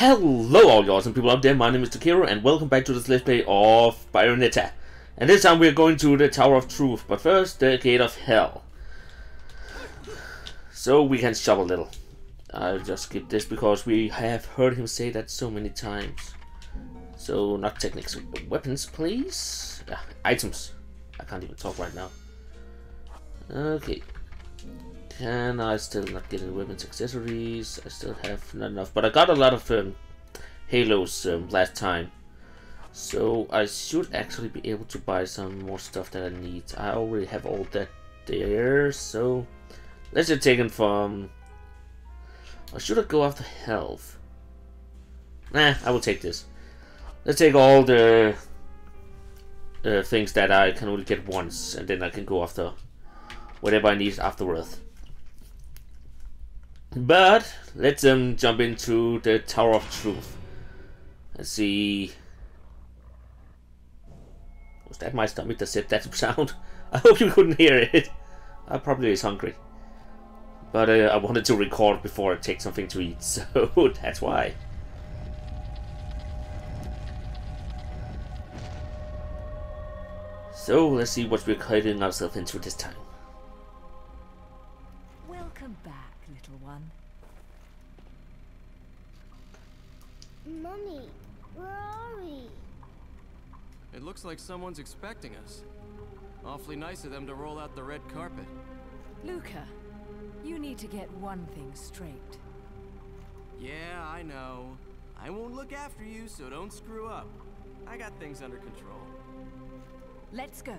Hello all you awesome people out there, my name is Takeru and welcome back to this Let's Play of Bayonetta. And this time we're going to the Tower of Truth, but first the Gate of Hell. So we can shop a little. I'll just skip this because we have heard him say that so many times. So not techniques, weapons please? Items. I can't even talk right now. Okay. Can I still not get any weapons accessories? I still have not enough, but I got a lot of um, halos um, last time. So I should actually be able to buy some more stuff that I need. I already have all that there, so let's just take it from... Or should I go after health? Nah, I will take this. Let's take all the uh, things that I can only get once, and then I can go after whatever I need afterwards. But let's um jump into the Tower of Truth. Let's see. Was that my stomach that said that sound? I hope you couldn't hear it. I probably is hungry. But uh, I wanted to record before I take something to eat, so that's why. So let's see what we're hiding ourselves into this time. Mummy, where are we? It looks like someone's expecting us. Awfully nice of them to roll out the red carpet. Luka, you need to get one thing straight. Yeah, I know. I won't look after you, so don't screw up. I got things under control. Let's go.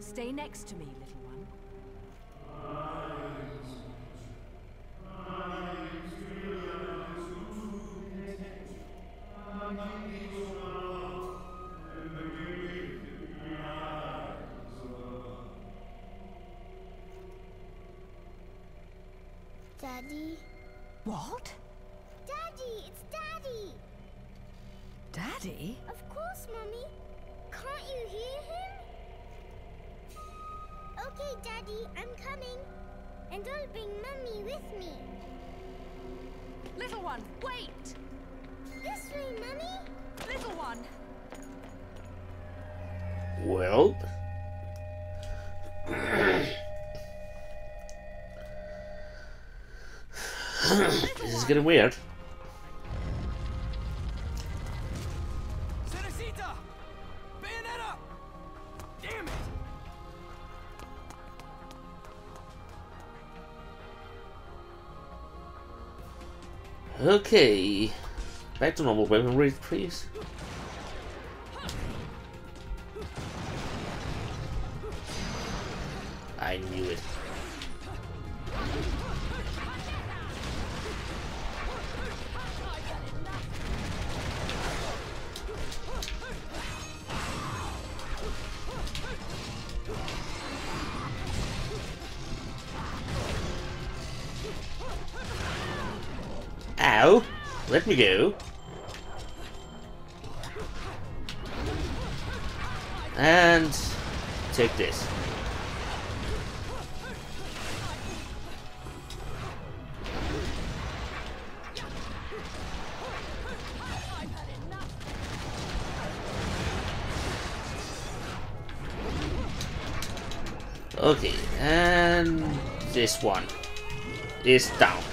Stay next to me, little one. What? Daddy, it's Daddy! Daddy? Of course, Mummy. Can't you hear him? Okay, Daddy, I'm coming. And I'll bring Mummy with me. Little one, wait! This way, Mummy. Little one! Well. Getting weird. Cereza! Bayonetta! Damn it! Okay. Back to normal weaponry, please. I knew it. Okay, and this one is down.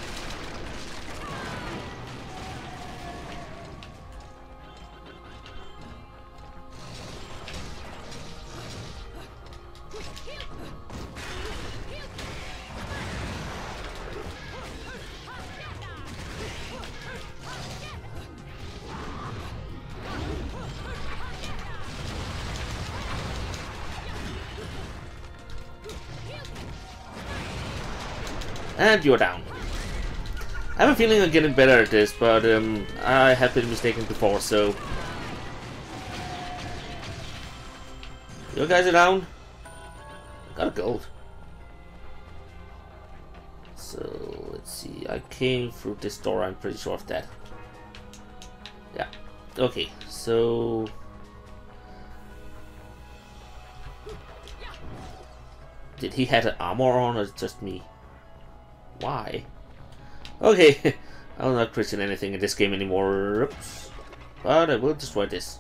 And you're down. I have a feeling I'm getting better at this, but um, I have been mistaken before, so... You guys are down? Got a gold. So, let's see. I came through this door, I'm pretty sure of that. Yeah. Okay, so... Did he have armor on or just me? Why? Okay, I'm not question anything in this game anymore. Oops. But I will destroy this.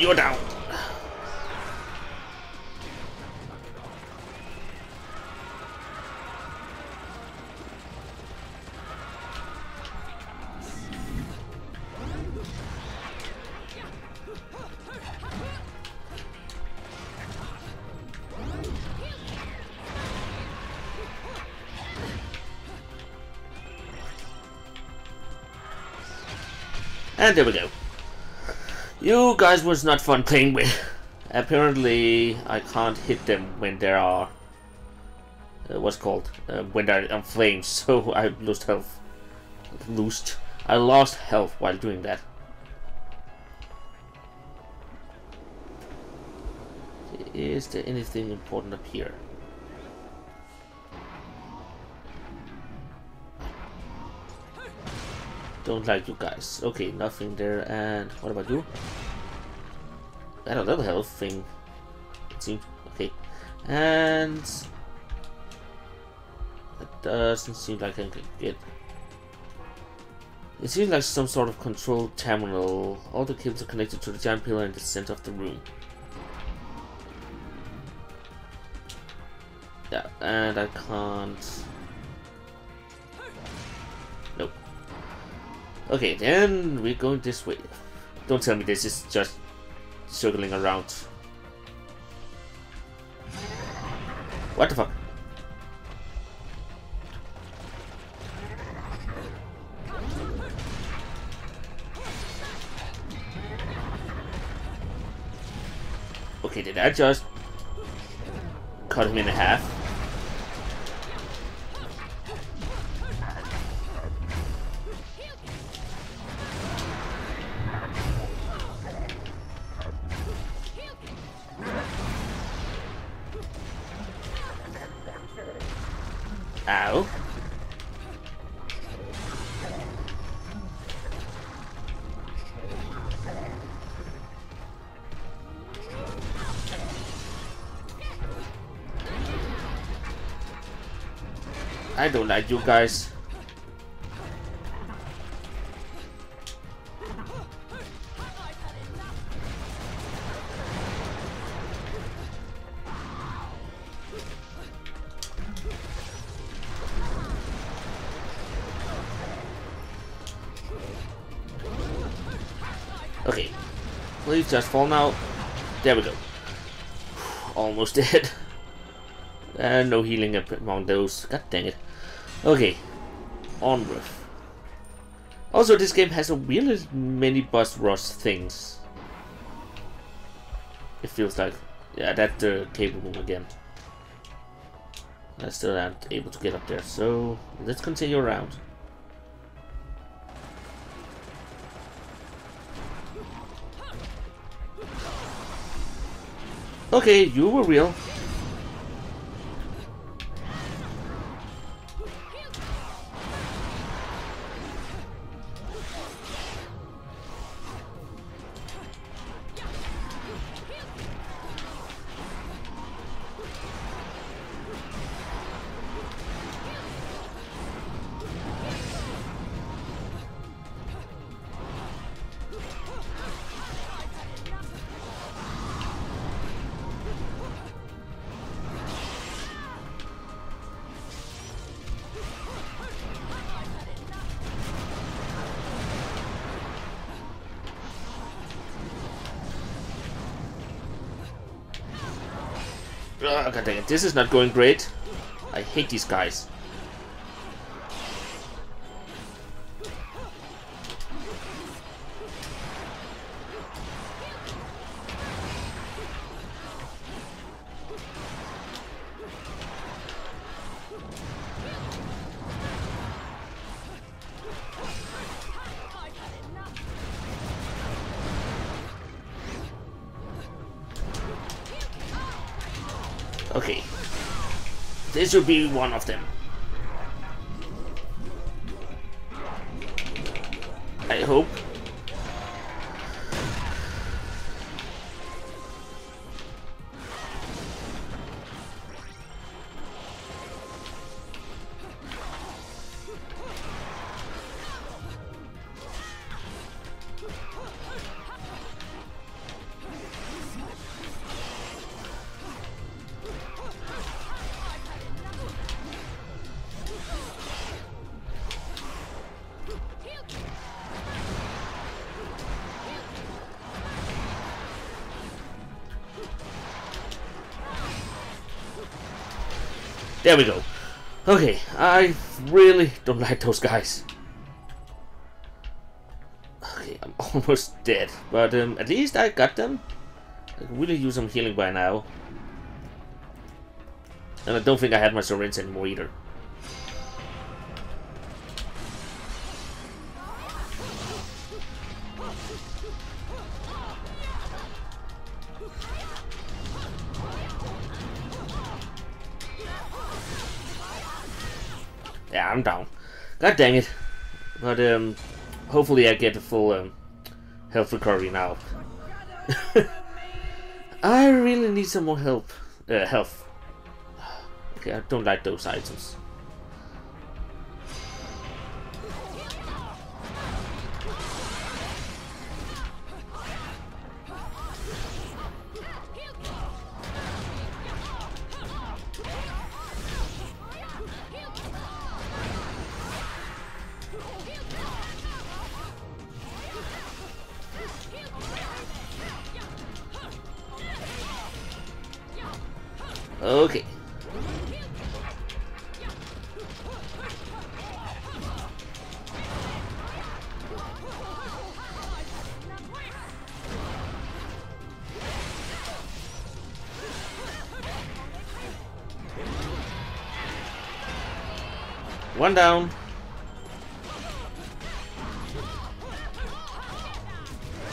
You're down. And there we go. You guys was not fun playing with. Apparently, I can't hit them when there are. Uh, what's called? Uh, when they're on flames, so I lost health. Lost. I lost health while doing that. Is there anything important up here? Don't like you guys. Okay, nothing there. And what about you? I don't know the health thing. It seems okay. And it doesn't seem like I can get. It seems like some sort of control terminal. All the cables are connected to the giant pillar in the center of the room. Yeah, and I can't. Nope. Okay, then we're going this way. Don't tell me this is just circling around. What the fuck? Okay, did I just cut him in half? Don't like you guys. Okay. Please just fall now. There we go. Almost dead. And no healing among those. God dang it. Okay. Onward. Also, this game has a really many boss rush things. It feels like. Yeah, that's the cable again. I still aren't able to get up there, so let's continue around. Okay, you were real. This is not going great. I hate these guys. This should be one of them. There we go. Okay, I really don't like those guys. Okay, I'm almost dead, but um, at least I got them. I can really use some healing by now. And I don't think I have my syringe anymore either. God dang it. But um, hopefully I get a full um, health recovery now. I really need some more help. Uh, health. Okay, I don't like those items. Okay. One down.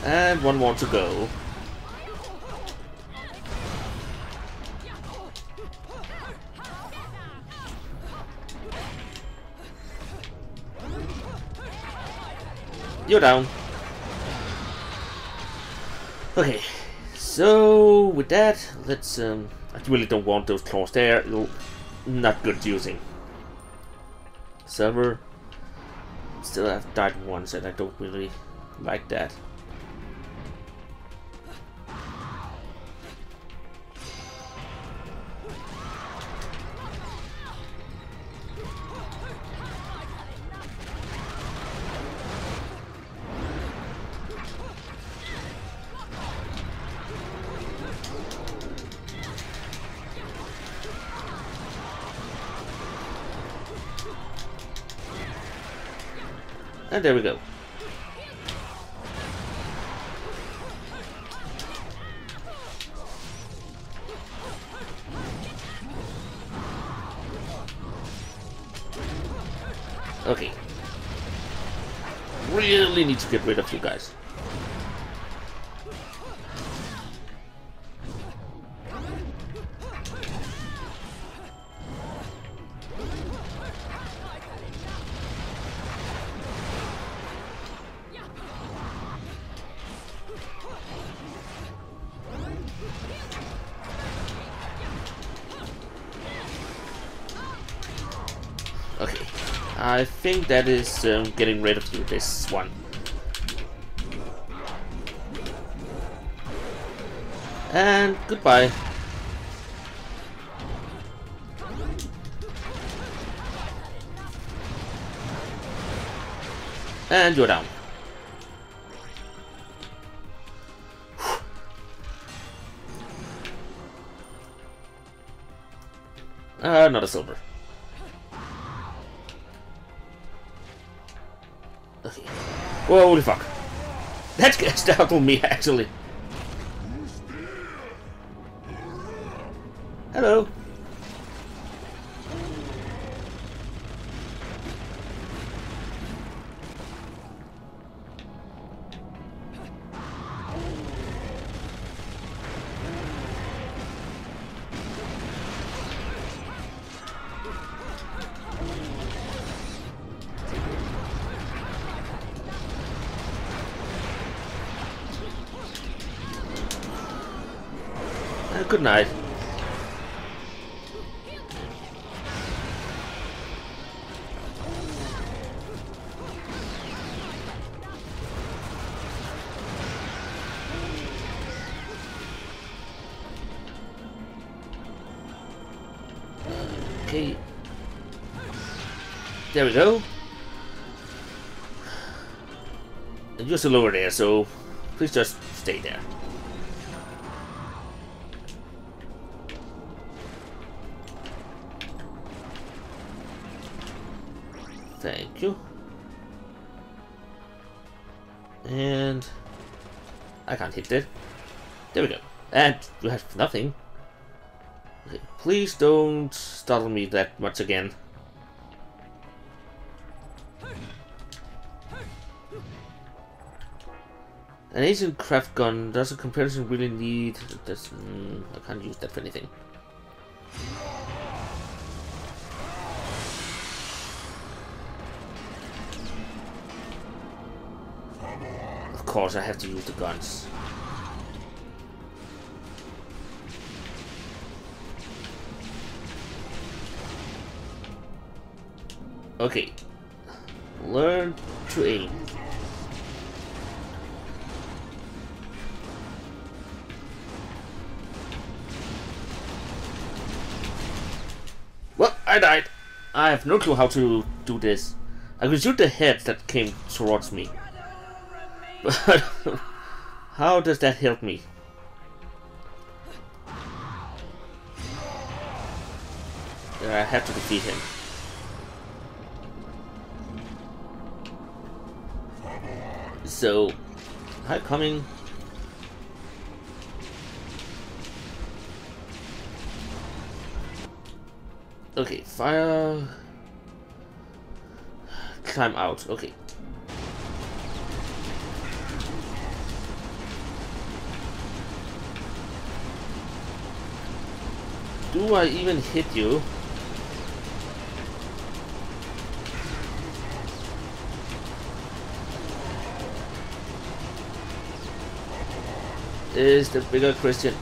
And one more to go. You're down. Okay, so with that, let's. Um, I really don't want those claws there. Not good using. Server. Still, I've died once, and I don't really like that. And there we go. Okay. Really need to get rid of you guys. That is um, getting rid of you, this one. And goodbye. And you're down. a silver. Holy fuck. That startled me, actually. There we go. And you're still over there, so please just stay there. Thank you. And I can't hit that. There we go. And you have nothing. Okay, please don't startle me that much again. An ancient craft gun, does a comparison really need this? Mm, I can't use that for anything. Of course, I have to use the guns. Okay. Learn to aim. I died. I have no clue how to do this. I could shoot the head that came towards me. But how does that help me? I have to defeat him. So, hi, coming. Okay, fire. Climb out. Okay. Do I even hit you? Is the bigger question.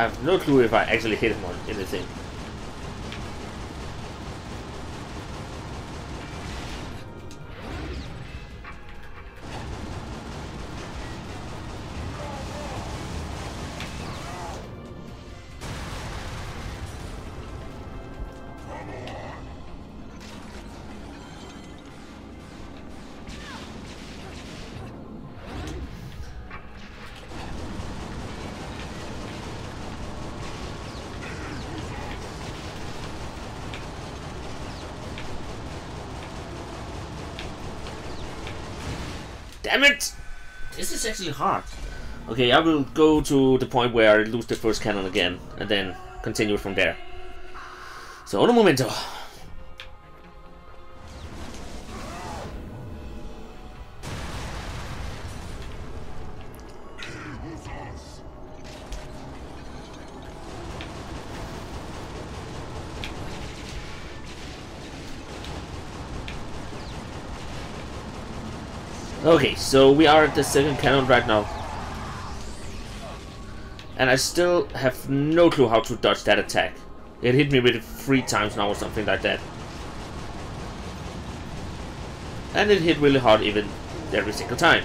I have no clue if I actually hit him on anything. Okay, I will go to the point where I lose the first cannon again, and then continue from there. So, on a momento. Okay, so we are at the second cannon right now. And I still have no clue how to dodge that attack. It hit me with it three times now or something like that. And it hit really hard even every single time.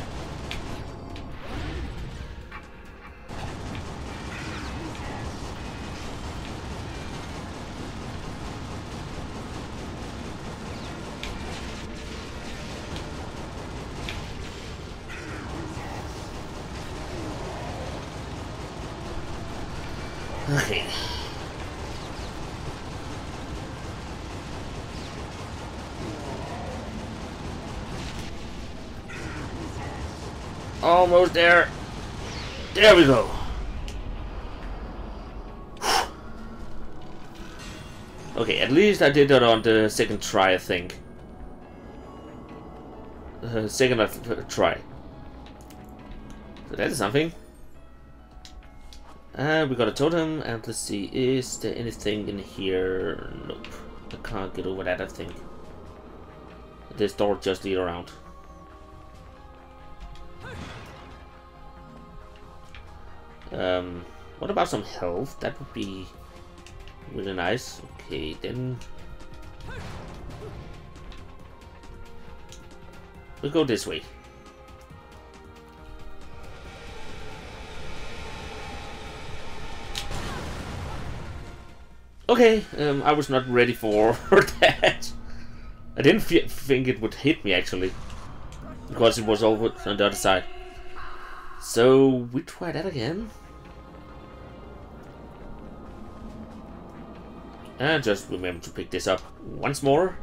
There we go. Okay, at least I did that on the second try, I think. Uh, second uh, try. So that is something. And we got a totem, and let's see, is there anything in here? Nope. I can't get over that, I think. This door just lead around. Um, what about some health? That would be really nice. Okay, then... We'll go this way. Okay, um, I was not ready for that. I didn't think it would hit me actually, because it was over on the other side. So we try that again. And just remember to pick this up once more.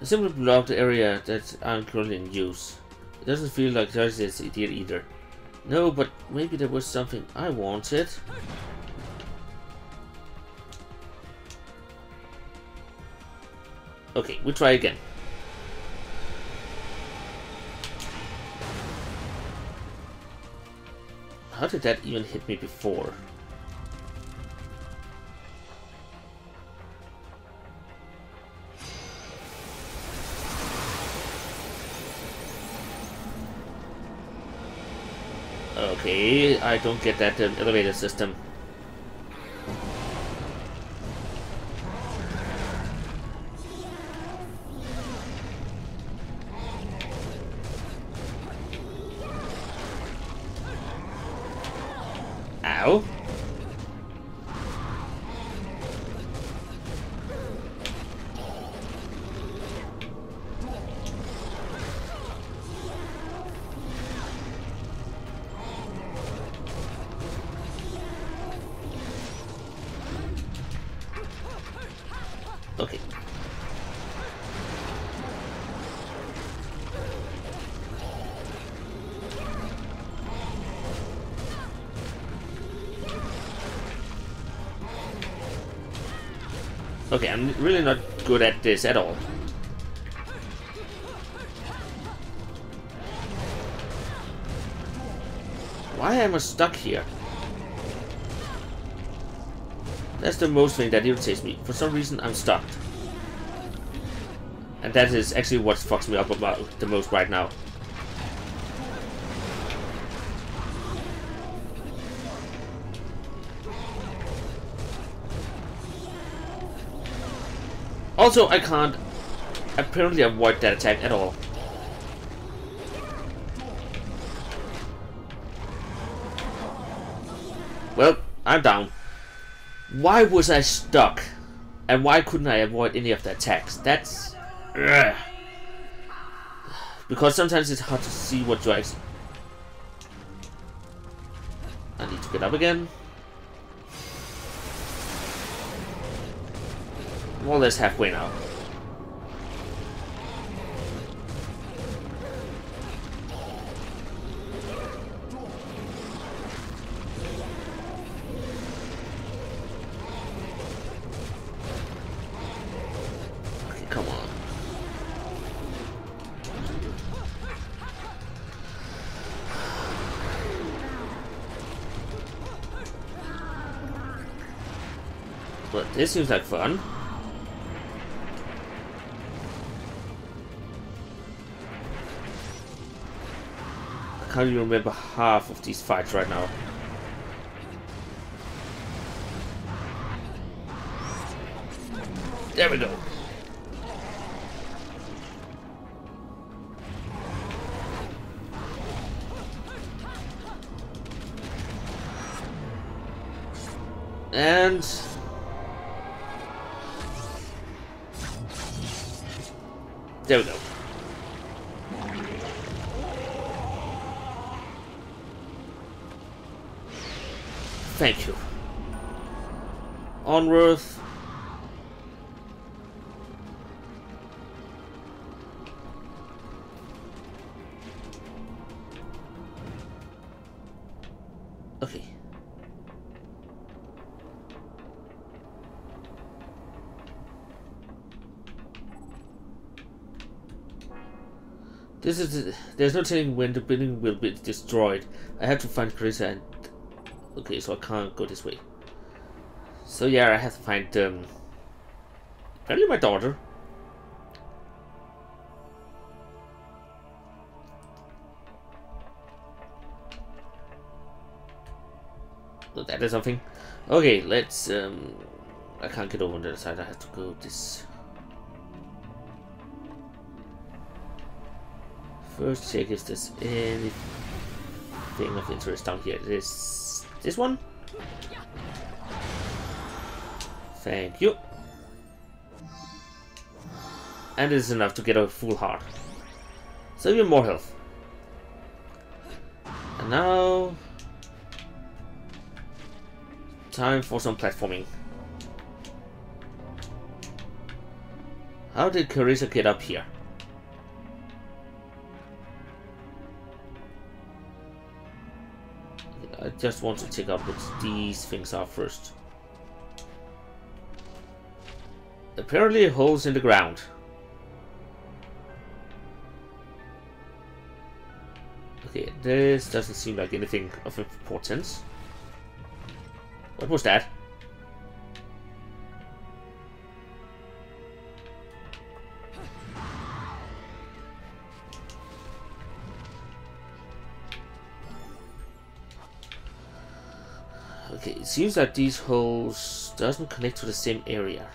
I simply block the area that aren't currently in use. It doesn't feel like there's this idiot either. No, but maybe there was something I wanted. Okay, we try again. How did that even hit me before? Okay, I don't get that elevator system. I'm really not good at this at all. Why am I stuck here? That's the most thing that irritates me. For some reason, I'm stuck. And that is actually what fucks me up about the most right now. Also, I can't apparently avoid that attack at all. Well, I'm down. Why was I stuck? And why couldn't I avoid any of the attacks? That's... Ugh. Because sometimes it's hard to see what actually... I need to get up again. More or less halfway now. Come on. But this seems like fun. Can't even remember half of these fights right now. There we go. And Onward. Okay. This is there's no telling when the building will be destroyed. I have to find Chris and okay, so I can't go this way. So yeah, I have to find um apparently my daughter. So that is something. Okay, let's um I can't get over on the other side, I have to go this First check if there's anything of interest down here. This this one? Thank you. And it is enough to get a full heart. So even more health. And now time for some platforming. How did Carissa get up here? I just want to check out what these things are first. Apparently holes in the ground. Okay, this doesn't seem like anything of importance. What was that? Okay, it seems that these holes doesn't connect to the same area.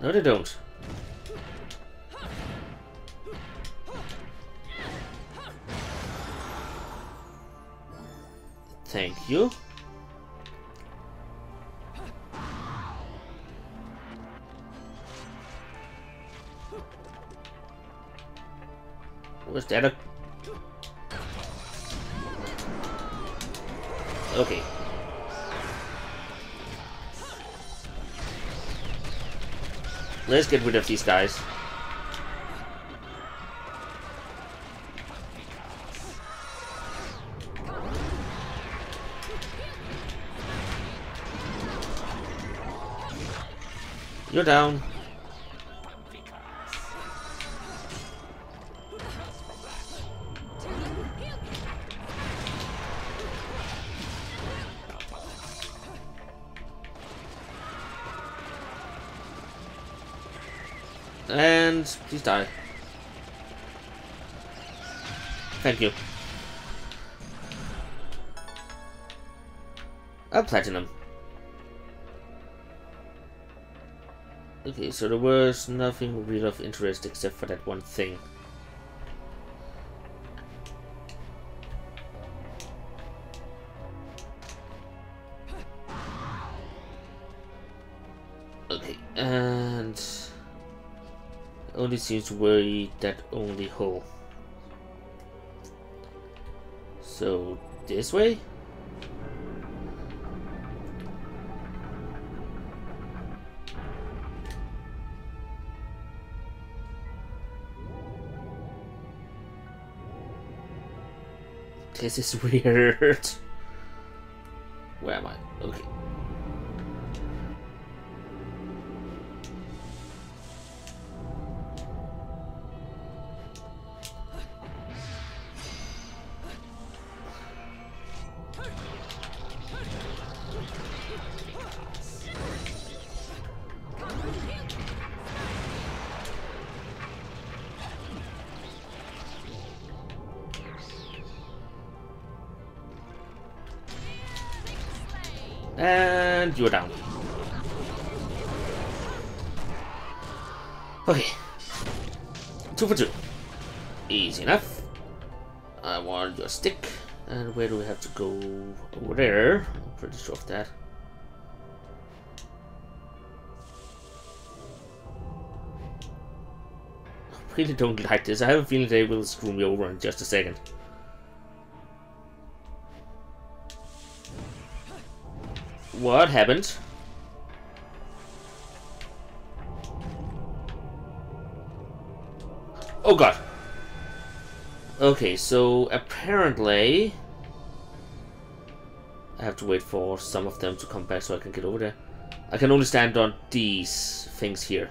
No, they don't. Thank you. Was that a... Okay. Let's get rid of these guys. You're down. Please die. Thank you. A platinum. Okay, so there was nothing real of interest except for that one thing. Seems to worry that only hole. So this way? This is weird. Okay. Two for two. Easy enough. I want your stick. And where do we have to go? Over there. I'm pretty sure of that. I really don't like this. I have a feeling they will screw me over in just a second. What happened? Oh god. Okay, so apparently I have to wait for some of them to come back so I can get over there. I can only stand on these things here.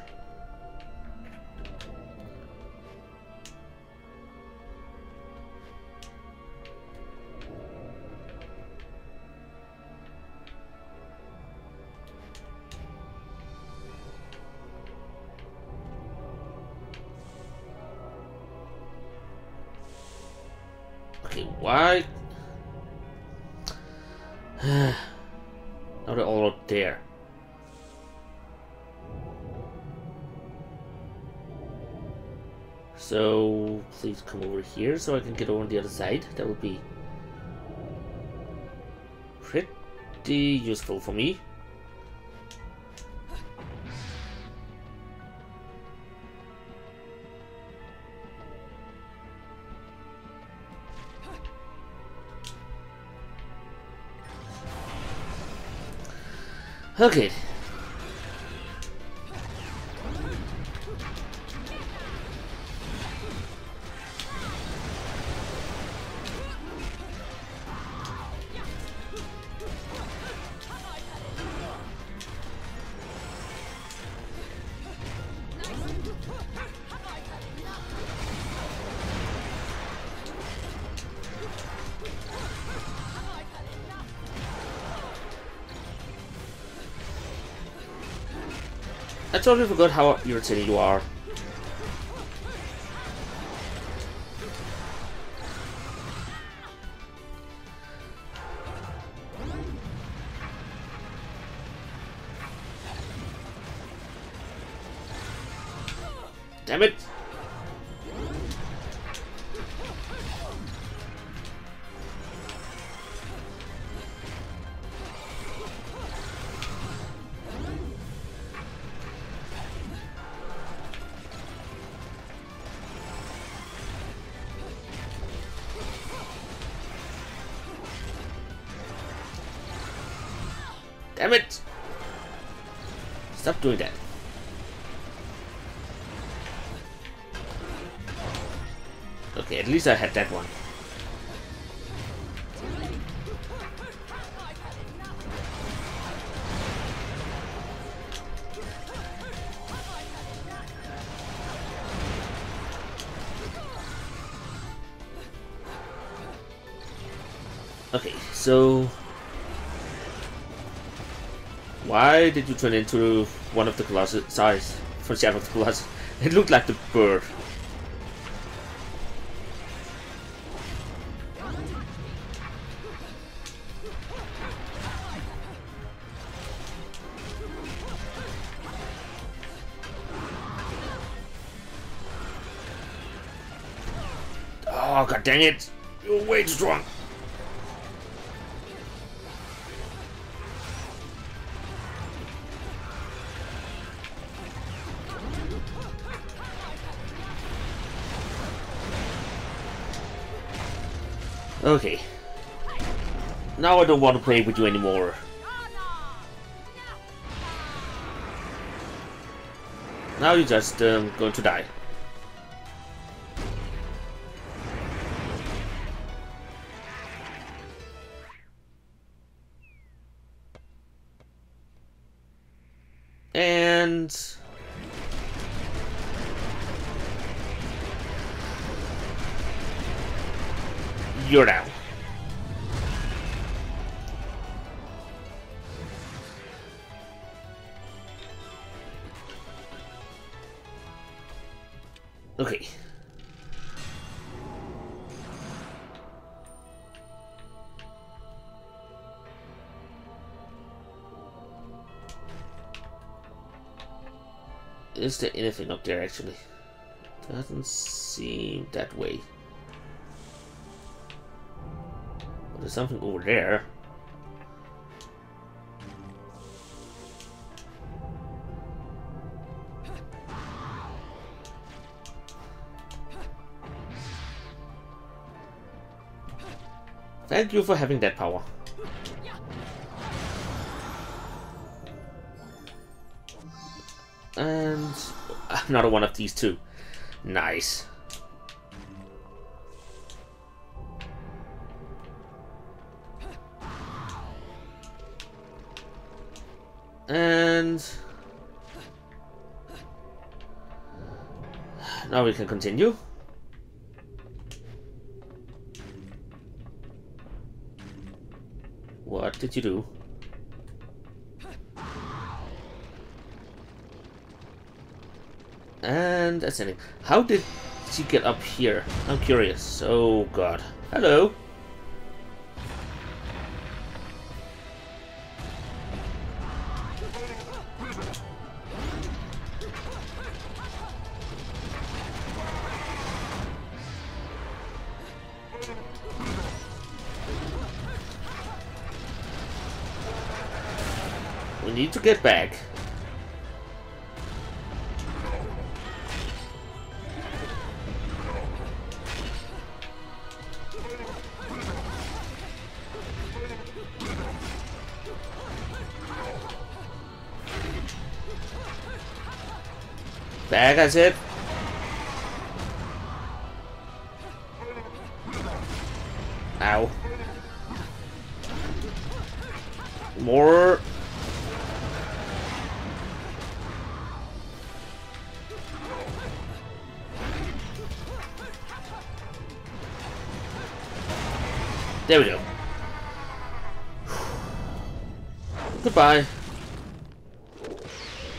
Why? now they're all up there. So please come over here so I can get over on the other side. That would be pretty useful for me. Okay. Totally forgot how irritating you are. Damn it! Stop doing that. Okay, at least I had that one. Okay, so why did you turn into one of the Colossus size from Shadow of the Colossus? It looked like the bird. Oh god dang it! You're way too strong! Okay. Now I don't want to play with you anymore. Now you're just um, going to die. Is there anything up there actually? Doesn't seem that way. But there's something over there. Thank you for having that power. And another one of these two. Nice. And now we can continue. What did you do? How did she get up here? I'm curious. Oh god. Hello. We need to get back. Back, I said. Ow. More. There we go. Goodbye.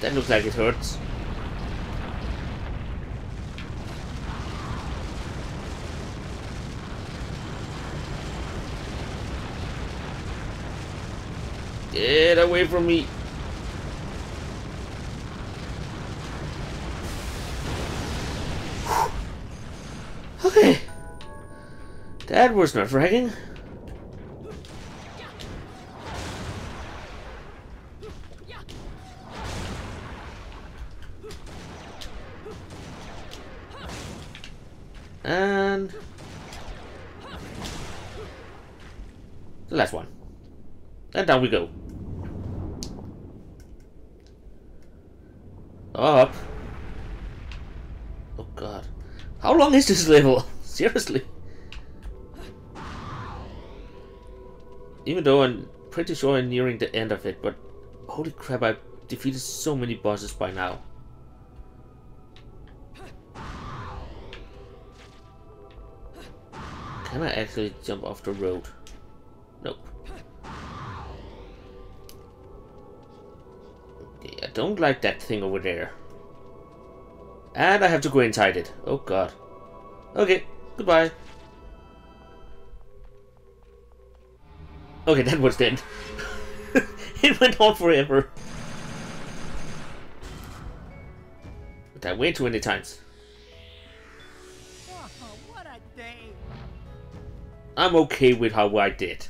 That looks like it hurts. Eh, Get away from me. Okay. That was not fragging. And the last one. And down we go. Up. Oh god. How long is this level? Seriously. Even though I'm pretty sure I'm nearing the end of it, but holy crap, I've defeated so many bosses by now. Can I actually jump off the road? Nope. Don't like that thing over there. And I have to go inside it. Oh god. Okay, goodbye. Okay, that was dead. it went on forever. But I way too many times. I'm okay with how I did.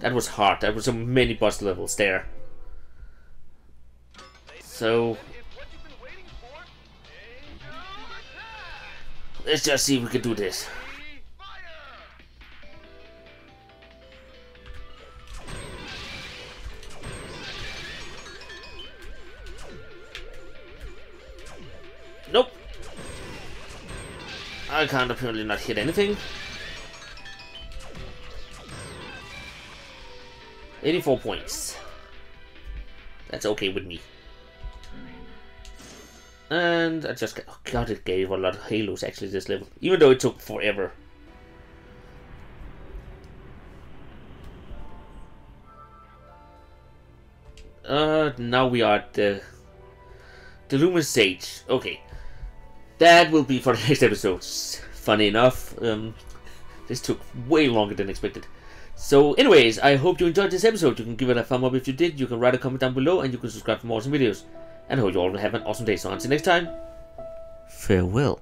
That was hard. There were so many boss levels there. So let's just see if we can do this. Nope. I can't apparently not hit anything. 84 points. That's okay with me. And I just oh god, it gave a lot of halos actually this level, even though it took forever. Uh, now we are at the the Luminous Sage. Okay, that will be for the next episode. Funny enough, um, this took way longer than expected. So anyways, I hope you enjoyed this episode. You can give it a thumb up if you did, you can write a comment down below, and you can subscribe for more awesome videos. And I hope you all have an awesome day. So until next time, farewell.